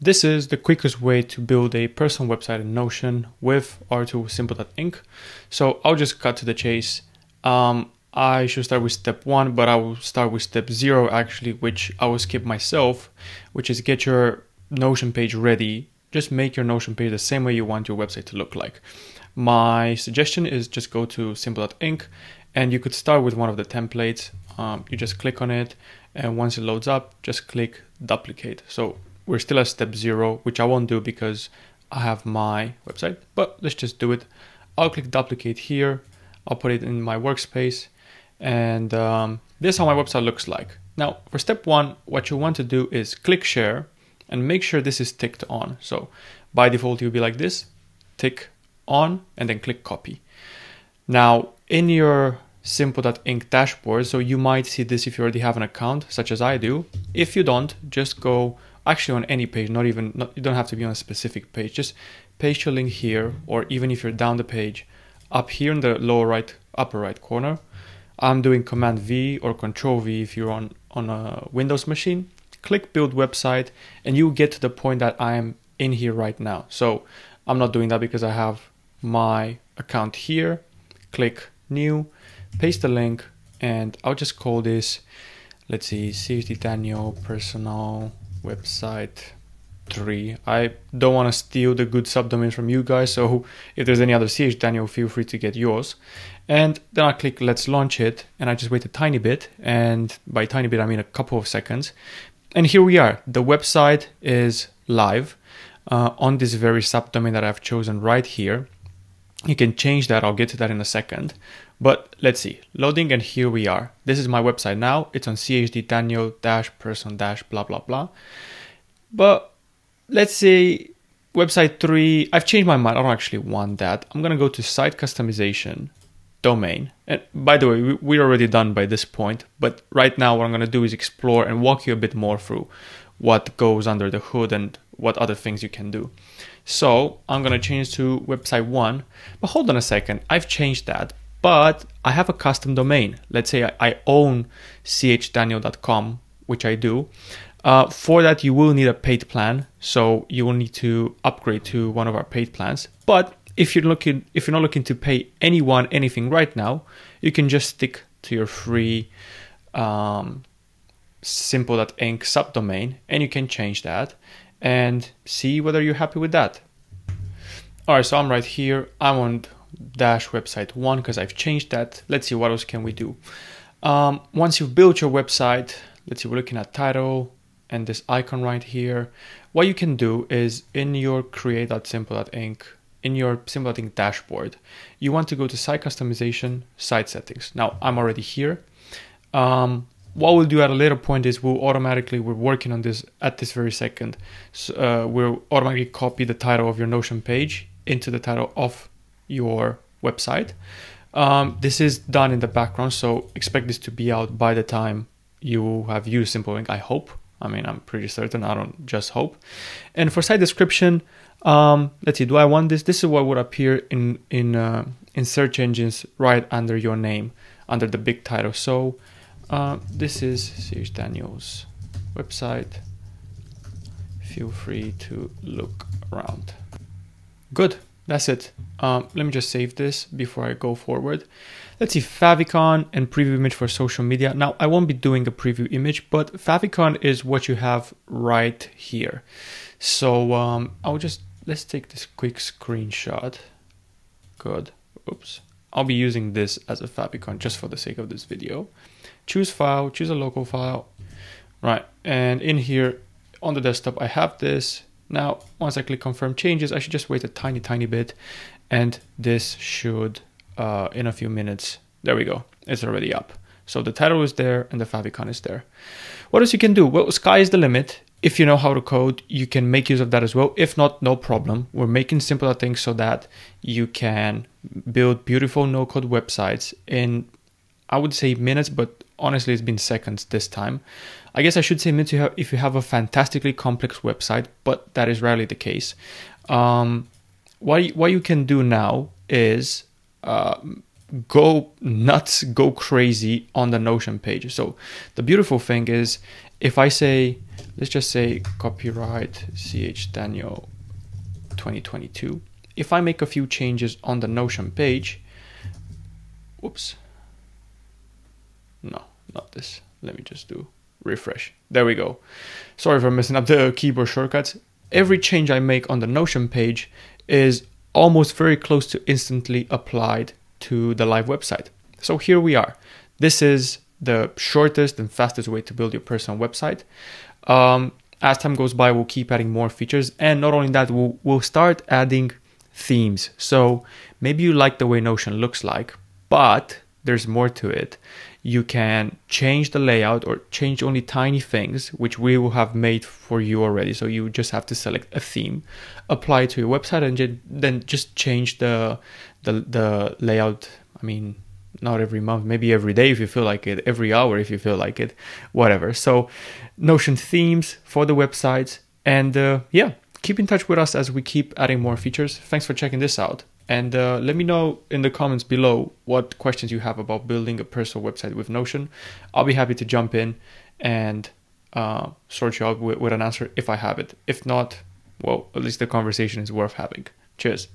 This is the quickest way to build a personal website in Notion with R2 Simple.ink. So I'll just cut to the chase. Um, I should start with step one, but I will start with step zero actually, which I will skip myself, which is get your Notion page ready. Just make your Notion page the same way you want your website to look like. My suggestion is just go to simple.ink and you could start with one of the templates. Um, you just click on it and once it loads up, just click duplicate. So we're still at step zero, which I won't do because I have my website, but let's just do it. I'll click duplicate here. I'll put it in my workspace and um, this is how my website looks like. Now for step one, what you want to do is click share and make sure this is ticked on. So by default, you'll be like this, tick on and then click copy. Now in your simple.ink dashboard, so you might see this if you already have an account such as I do. If you don't, just go actually on any page, not even, not, you don't have to be on a specific page, just paste your link here, or even if you're down the page, up here in the lower right, upper right corner, I'm doing Command V or Control V if you're on, on a Windows machine, click build website, and you get to the point that I am in here right now. So I'm not doing that because I have my account here, click new, paste the link, and I'll just call this, let's see, CHD Daniel personal website three. I don't want to steal the good subdomains from you guys, so if there's any other CH Daniel, feel free to get yours. And then I click let's launch it, and I just wait a tiny bit, and by tiny bit I mean a couple of seconds. And here we are. The website is live uh, on this very subdomain that I've chosen right here. You can change that. I'll get to that in a second. But let's see, loading and here we are. This is my website now. It's on CHD Daniel dash person dash blah blah blah. But let's say website three, I've changed my mind. I don't actually want that. I'm gonna go to site customization, domain. And by the way, we're already done by this point. But right now, what I'm gonna do is explore and walk you a bit more through what goes under the hood and what other things you can do. So I'm gonna change to website one. But hold on a second, I've changed that but I have a custom domain. Let's say I, own chdaniel.com, which I do. Uh, for that, you will need a paid plan, so you will need to upgrade to one of our paid plans. But if you're looking, if you're not looking to pay anyone anything right now, you can just stick to your free um, simple.ink subdomain, and you can change that and see whether you're happy with that. All right, so I'm right here. I'm on dash website one because I've changed that. Let's see what else can we do. Um, once you've built your website, let's see, we're looking at title and this icon right here. What you can do is in your create.simple.ink, in your simple.ink dashboard, you want to go to site customization, site settings. Now I'm already here. Um, what we'll do at a later point is we'll automatically, we're working on this at this very second. So, uh, we'll automatically copy the title of your Notion page into the title of your website. Um, this is done in the background, so expect this to be out by the time you have used Simple Ink, I hope. I mean, I'm pretty certain, I don't just hope. And for site description, um, let's see, do I want this? This is what would appear in, in, uh, in search engines right under your name, under the big title. So uh, this is CH Daniels website. Feel free to look around. Good. That's it. Um, let me just save this before I go forward. Let's see, favicon and preview image for social media. Now, I won't be doing a preview image, but favicon is what you have right here. So um, I'll just, let's take this quick screenshot. Good. Oops. I'll be using this as a favicon just for the sake of this video. Choose file, choose a local file. Right, and in here on the desktop, I have this now, once I click confirm changes, I should just wait a tiny, tiny bit and this should, uh, in a few minutes, there we go, it's already up. So the title is there and the favicon is there. What else you can do? Well, sky is the limit. If you know how to code, you can make use of that as well. If not, no problem. We're making simpler things so that you can build beautiful no-code websites in, I would say minutes, but honestly, it's been seconds this time. I guess I should say minutes if you have a fantastically complex website, but that is rarely the case. Um, what, what you can do now is uh, go nuts, go crazy on the Notion page. So the beautiful thing is if I say, let's just say copyright ch Daniel 2022. If I make a few changes on the Notion page, whoops, no, not this. Let me just do refresh. There we go. Sorry for messing up the keyboard shortcuts. Every change I make on the Notion page is almost very close to instantly applied to the live website. So here we are. This is the shortest and fastest way to build your personal website. Um, as time goes by, we'll keep adding more features. And not only that, we'll, we'll start adding themes. So maybe you like the way Notion looks like, but there's more to it. You can change the layout or change only tiny things, which we will have made for you already. So you just have to select a theme, apply it to your website, and then just change the the, the layout. I mean, not every month, maybe every day if you feel like it, every hour if you feel like it, whatever. So, Notion themes for the websites, and uh, yeah, keep in touch with us as we keep adding more features. Thanks for checking this out. And uh, let me know in the comments below what questions you have about building a personal website with Notion. I'll be happy to jump in and uh, sort you out with, with an answer if I have it. If not, well, at least the conversation is worth having. Cheers.